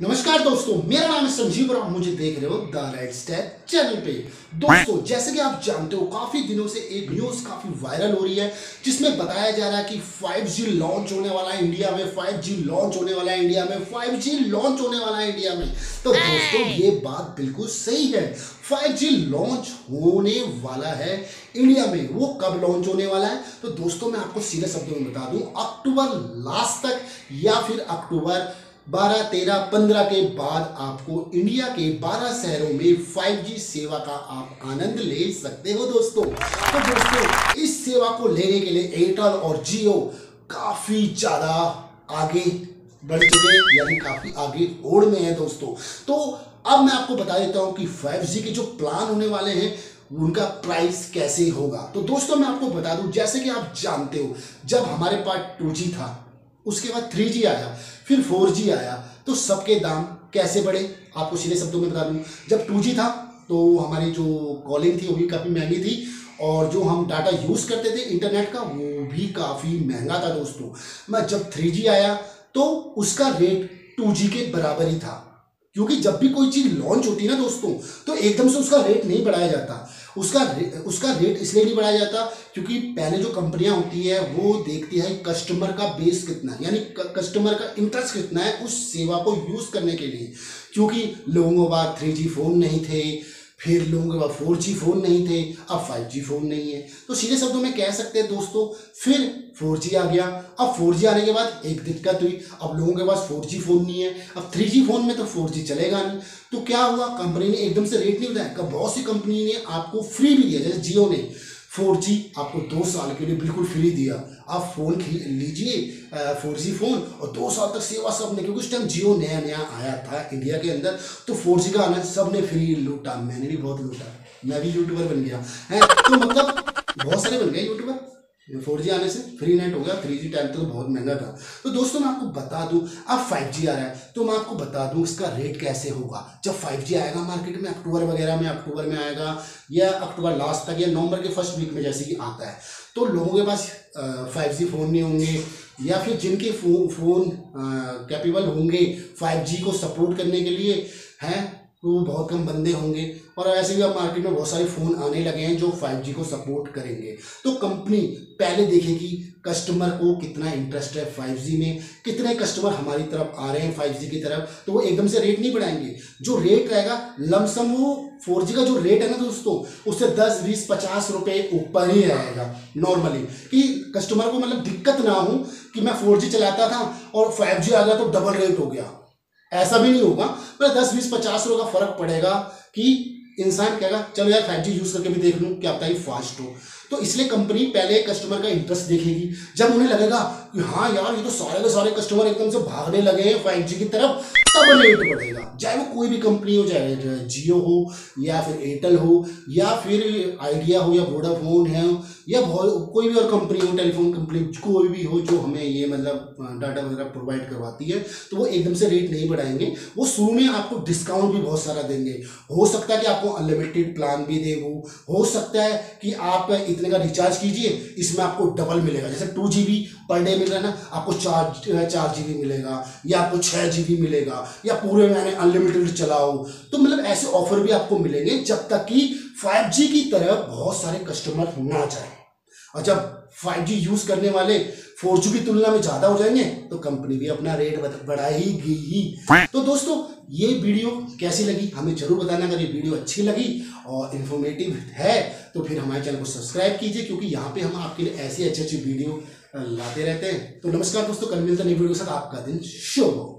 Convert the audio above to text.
नमस्कार दोस्तों मेरा नाम है संजीव और आप मुझे देख रहे हो द राइट स्टेप चैनल पे। दोस्तों जैसे कि आप जानते हो काफ़ी दिनों से एक न्यूज़ काफ़ी वायरल हो रही है जिसमें बताया जा रहा है कि 5G लॉन्च होने वाला है इंडिया में 5G लॉन्च होने वाला है इंडिया में 5G लॉन्च होने वाला है इंडिया में। तो दोस्तों ये बात बिल्कुल सही है। 5G लॉन्च होने वाला है इंडिया में। वो कब लॉन्च होने वाला है? तो दोस्तों मैं आपको सीधे शब्दों में बता दूँ अक्टूबर लास्ट तक या फिर अक्टूबर बारह, तेरह, पंद्रह के बाद आपको इंडिया के बारह शहरों में 5G सेवा का आप आनंद ले सकते हो दोस्तों। तो दोस्तों, इस सेवा को लेने के लिए एयरटेल और जियो काफ़ी ज़्यादा आगे बढ़ चुके हैं, यानी काफ़ी आगे ओढ़ में है दोस्तों। तो अब मैं आपको बता देता हूँ कि 5G के जो प्लान होने वाले हैं, उनका प्राइस कैसे होगा। तो दोस्तों, मैं आपको बता दूँ, जैसे कि आप जानते हो, जब हमारे पास 2G था उसके बाद 3G आया, फिर 4G आया तो सबके दाम कैसे बढ़े? आपको सीधे शब्दों में बता दूँ। जब 2G था तो हमारी जो कॉलिंग थी, वो भी काफ़ी महँगी थी, और जो हम डाटा यूज़ करते थे इंटरनेट का, वो भी काफ़ी महँगा था दोस्तों। मैं जब 3G आया तो उसका रेट 2G के बराबर ही था। क्योंकि जब भी कोई चीज़ लॉन्च होती है ना दोस्तों तो एकदम से उसका रेट नहीं बढ़ाया जाता। उसका रे, उसका रेट इसलिए नहीं बढ़ाया जाता क्योंकि पहले जो कंपनियाँ होती है वो देखती है कस्टमर का बेस कितना है यानी कस्टमर का इंटरेस्ट कितना है उस सेवा को यूज़ करने के लिए। क्योंकि लोगों के पास थ्री फ़ोन नहीं थे फिर लोगों के पास फोर जी फ़ोन नहीं थे, अब फाइव जी फ़ोन नहीं है। तो सीधे शब्दों में कह सकते हैं दोस्तों, फिर फोर जी आ गया। अब फोर जी आने के बाद एक दिक्कत हुई। अब लोगों के पास फोर जी फ़ोन नहीं है। अब थ्री जी फ़ोन में तो फोर जी चलेगा नहीं। तो क्या हुआ? कंपनी ने एकदम से रेट नहीं बताया। बहुत सी कंपनी ने आपको फ्री भी दिया, जैसे जियो ने। फोर आपको दो साल के लिए बिल्कुल फ्री दिया। आप फ़ोन लीजिए फोर जी फ़ोन और दो साल तक सेवा सबने क्योंकि उस टाइम जियो नया नया आया था इंडिया के अंदर तो फोर जी का आना सबने फ्री लूटा। मैंने भी बहुत लूटा। मैं भी यूट्यूबर बन गया। है तो मतलब बहुत सारे बन गए यूट्यूबर फोर जी आने से फ्री नेट हो गया थ्री जी टाइम तो बहुत महँगा था। तो दोस्तों, मैं आपको बता दूँ, अब फाइव जी आ रहा है तो मैं आपको बता दूँ इसका रेट कैसे होगा। जब फाइव जी आएगा मार्केट में, अक्टूबर वगैरह में, अक्टूबर में आएगा, या अक्टूबर लास्ट तक, या नवंबर के फ़र्स्ट वीक में जैसे कि आता है। तो लोगों के पास फाइव जी फ़ोन नहीं होंगे, या फिर जिनके फ़ोन फ़ोन कैपेबल होंगे फाइव जी को सपोर्ट करने के लिए, हैं तो बहुत कम बंदे होंगे। और ऐसे भी अब मार्केट में बहुत सारे फ़ोन आने लगे हैं जो 5G को सपोर्ट करेंगे। तो कंपनी पहले देखेगी कस्टमर को कितना इंटरेस्ट है 5G में, कितने कस्टमर हमारी तरफ़ आ रहे हैं 5G की तरफ़ तो वो एकदम से रेट नहीं बढ़ाएँगे। जो रेट रहेगा लमसम वो फोर का जो रेट है ना दोस्तों, उससे दस, बीस, पचास रुपये ऊपर ही रहेगा नॉर्मली कि कस्टमर को मतलब दिक्कत ना हो कि मैं फोर चलाता था और फाइव आ गया तो डबल रेट हो गया। ऐसा भी नहीं होगा। मतलब दस, बीस, पचास रुपये का फ़र्क पड़ेगा कि इंसान कहेगा, चलो यार फाइव जी यूज़ करके भी देख लूँ, क्या पता ही फास्ट हो। तो इसलिए कंपनी पहले कस्टमर का इंटरेस्ट देखेगी। जब उन्हें लगेगा कि हाँ यार, ये तो सारे के सारे कस्टमर एकदम से भागने लगे हैं फाइव की तरफ़, तब रेट बढ़ेगा। चाहे वो कोई भी कंपनी हो, चाहे जियो हो, या फिर एयरटेल हो, या फिर आइडिया हो, या वोडाफोन है, या कोई भी और कंपनी हो टेलीफोन कंपनी कोई भी हो, जो हमें ये मतलब डाटा वगैरह प्रोवाइड करवाती है तो वो एकदम से रेट नहीं बढ़ाएँगे। वो शुरू में आपको डिस्काउंट भी बहुत सारा देंगे। हो सकता है कि आपको अनलिमिटेड प्लान भी दे वो। हो सकता है कि आप इतने का रिचार्ज कीजिए, इसमें आपको डबल मिलेगा। जैसे टू जीबी पर डे मिल रहा है ना, आपको चार चार जीबी मिलेगा, या आपको छः जी मिलेगा, या पूरे महीने अनलिमिटेड चलाओ। तो मतलब ऐसे ऑफ़र भी आपको मिलेंगे जब तक कि फाइव की तरह बहुत सारे कस्टमर ना जाए। और जब 5G यूज़ करने वाले 4G की तुलना में ज़्यादा हो जाएँगे तो कंपनी भी अपना रेट बढ़ाएगी ही। तो दोस्तों ये वीडियो कैसी लगी? हमें ज़रूर बताना अगर ये वीडियो अच्छी लगी और इन्फॉर्मेटिव है तो फिर हमारे चैनल को सब्सक्राइब कीजिए क्योंकि यहाँ पे हम आपके लिए ऐसी अच्छी अच्छी वीडियो लाते रहते हैं। तो नमस्कार दोस्तों कल मिलते नई वीडियो के साथ। आपका दिन शुभ हो।